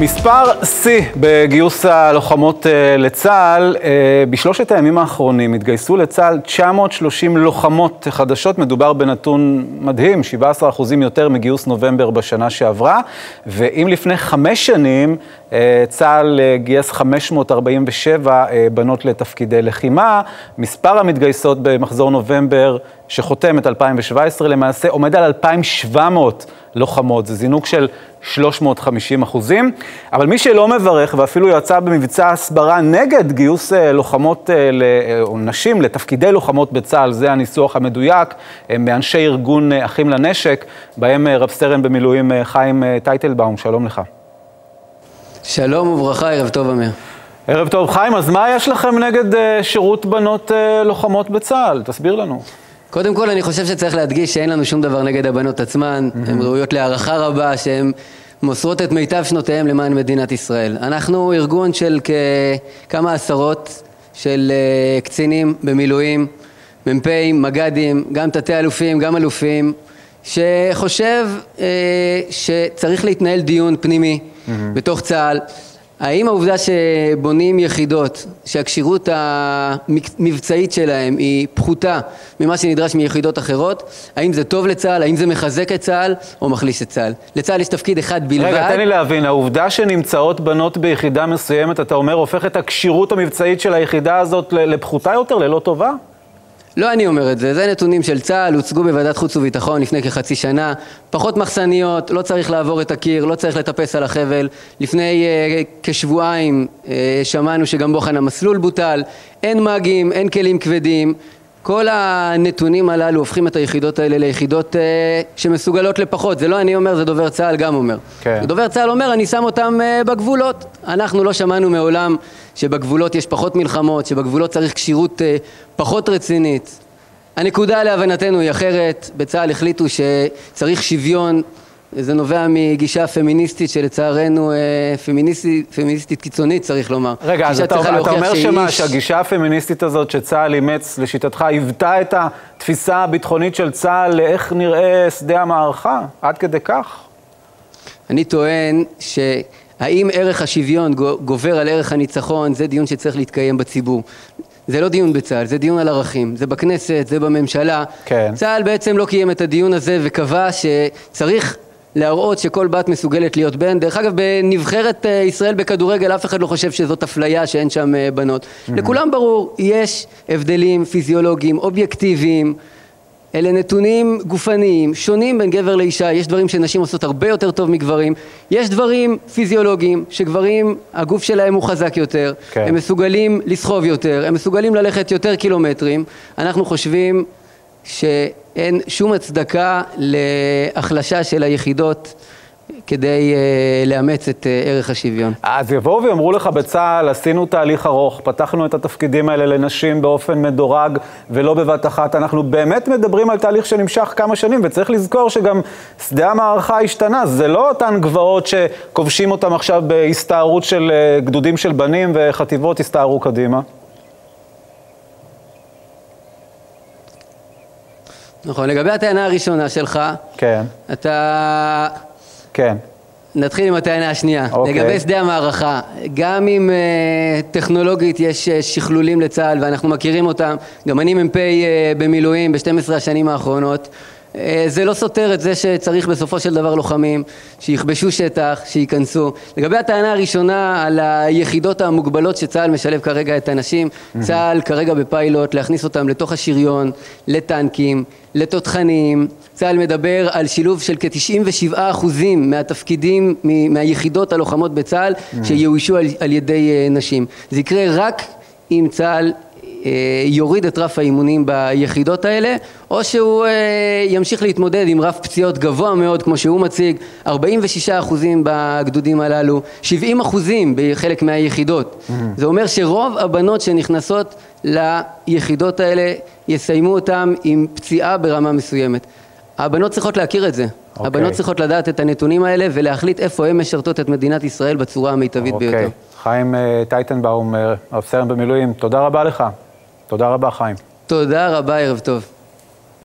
מספר שיא בגיוס הלוחמות אה, לצה"ל. אה, בשלושת הימים האחרונים התגייסו לצה"ל 930 לוחמות חדשות. מדובר בנתון מדהים, 17% יותר מגיוס נובמבר בשנה שעברה. ואם לפני חמש שנים אה, צה"ל גייס 547 בנות לתפקידי לחימה, מספר המתגייסות במחזור נובמבר שחותם את 2017 למעשה עומד על 2,700 לוחמות. זה זינוק של 350 אחוזים. אבל מי שלא מברך ואפילו יצא במבצע הסברה נגד גיוס אה, לוחמות אה, אה, או נשים לתפקידי לוחמות בצה"ל, זה הניסוח המדויק, מאנשי ארגון אחים לנשק, בהם רב סרן במילואים חיים טייטלבאום, שלום לך. שלום וברכה, ערב טוב אמיר. ערב טוב, חיים, אז מה יש לכם נגד שירות בנות לוחמות בצה"ל? תסביר לנו. קודם כל, אני חושב שצריך להדגיש שאין לנו שום דבר נגד הבנות עצמן, mm-hmm. הן ראויות להערכה רבה, שהן מוסרות את מיטב שנותיהן למען מדינת ישראל. אנחנו ארגון של כמה עשרות של אה, קצינים במילואים, מ"פים, מג"דים, גם תתי-אלופים, גם אלופים, שחושב אה, שצריך להתנהל דיון פנימי mm-hmm. בתוך צה"ל. האם העובדה שבונים יחידות שהכשירות המבצעית שלהם היא פחותה ממה שנדרש מיחידות אחרות, האם זה טוב לצה"ל, האם זה מחזק את צה"ל או מחליש את צה"ל? לצה"ל יש תפקיד אחד בלבד. רגע, תן לי להבין, העובדה שנמצאות בנות ביחידה מסוימת, אתה אומר, הופך את הכשירות המבצעית של היחידה הזאת לפחותה יותר, ללא טובה? לא אני אומר את זה, זה נתונים של צה"ל, הוצגו בוועדת חוץ וביטחון לפני כחצי שנה, פחות מחסניות, לא צריך לעבור את הקיר, לא צריך לטפס על החבל. לפני uh, כשבועיים uh, שמענו שגם בוחן המסלול בוטל, אין מאגים, אין כלים כבדים, כל הנתונים הללו הופכים את היחידות האלה ליחידות uh, שמסוגלות לפחות, זה לא אני אומר, זה דובר צה"ל גם אומר. כן. דובר צה"ל אומר, אני שם אותם uh, בגבולות. אנחנו לא שמענו מעולם שבגבולות יש פחות מלחמות, שבגבולות צריך כשירות uh, פחות רצינית. הנקודה להבנתנו היא אחרת, בצה"ל החליטו שצריך שוויון זה נובע מגישה פמיניסטית שלצערנו אה, פמיניסטית, פמיניסטית קיצונית צריך לומר. רגע, אז אתה, אתה אומר שמה, שהגישה הפמיניסטית הזאת שצה"ל אימץ לשיטתך היוותה את התפיסה הביטחונית של צה"ל לאיך נראה שדה המערכה? עד כדי כך? אני טוען שהאם ערך השוויון גובר על ערך הניצחון זה דיון שצריך להתקיים בציבור. זה לא דיון בצה"ל, זה דיון על ערכים. זה בכנסת, זה בממשלה. כן. צה"ל בעצם לא קיים את הדיון הזה וקבע שצריך להראות שכל בת מסוגלת להיות בן. דרך אגב, בנבחרת אה, ישראל בכדורגל אף אחד לא חושב שזאת אפליה שאין שם אה, בנות. Mm-hmm. לכולם ברור, יש הבדלים פיזיולוגיים, אובייקטיביים. אלה נתונים גופניים, שונים בין גבר לאישה, יש דברים שנשים עושות הרבה יותר טוב מגברים, יש דברים פיזיולוגיים שגברים, הגוף שלהם הוא חזק יותר, כן. הם מסוגלים לסחוב יותר, הם מסוגלים ללכת יותר קילומטרים, אנחנו חושבים שאין שום הצדקה להחלשה של היחידות כדי uh, לאמץ את uh, ערך השוויון. אז יבואו ויאמרו לך בצה"ל, עשינו תהליך ארוך, פתחנו את התפקידים האלה לנשים באופן מדורג ולא בבת אחת. אנחנו באמת מדברים על תהליך שנמשך כמה שנים, וצריך לזכור שגם שדה המערכה השתנה. זה לא אותן גבעות שכובשים אותן עכשיו בהסתערות של uh, גדודים של בנים וחטיבות הסתערו קדימה. נכון, לגבי הטענה הראשונה שלך, כן. אתה... כן. נתחיל עם הטענה השנייה. אוקיי. לגבי שדה המערכה, גם אם uh, טכנולוגית יש uh, שכלולים לצה"ל ואנחנו מכירים אותם, גם אני מ"פ uh, במילואים ב-12 השנים האחרונות, אה, זה לא סותר את זה שצריך בסופו של דבר לוחמים שיכבשו שטח, שייכנסו. לגבי הטענה הראשונה על היחידות המוגבלות שצה"ל משלב כרגע את הנשים, mm-hmm. צה"ל כרגע בפיילוט להכניס אותם לתוך השריון, לטנקים, לתותחנים. צה"ל מדבר על שילוב של כ-97% מהתפקידים, מהיחידות הלוחמות בצה"ל, mm-hmm. שיאוישו על, על ידי אה, נשים. זה יקרה רק אם צה"ל אה, יוריד את רף האימונים ביחידות האלה, או שהוא אה, ימשיך להתמודד עם רף פציעות גבוה מאוד, כמו שהוא מציג, 46 אחוזים בגדודים הללו, 70 אחוזים בחלק מהיחידות. Mm-hmm. זה אומר שרוב הבנות שנכנסות ליחידות האלה יסיימו אותם עם פציעה ברמה מסוימת. הבנות צריכות להכיר את זה. Okay. אוקיי. הבנות צריכות לדעת את הנתונים האלה ולהחליט איפה הן משרתות את מדינת ישראל בצורה המיטבית okay. אוקיי. ביותר. חיים טייטנבאום, רב סרן במילואים, תודה רבה לך. תודה רבה, חיים. תודה רבה, ערב טוב.